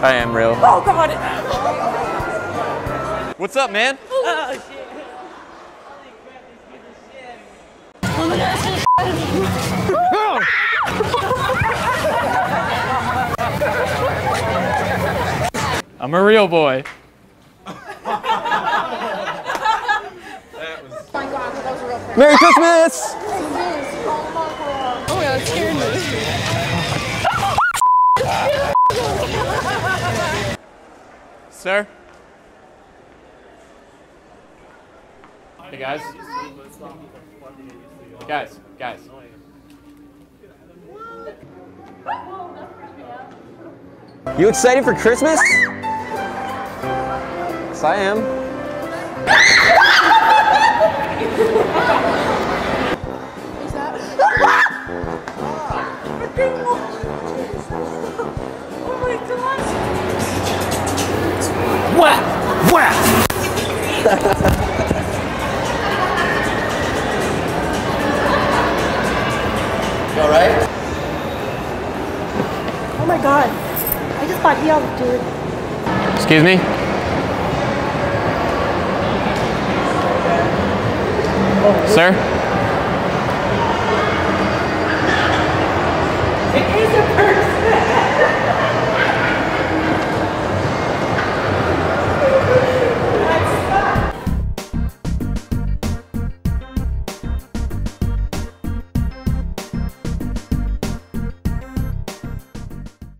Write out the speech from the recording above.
I am real. Oh god! What's up, man? Oh shit. I'm a real boy. Merry Christmas! Oh my god, it scared me. Sir? Hey guys. Guys, guys. You excited for Christmas? Yes, I am. Oh alright? Oh my god. I just bought healed, dude. Excuse me? Sir?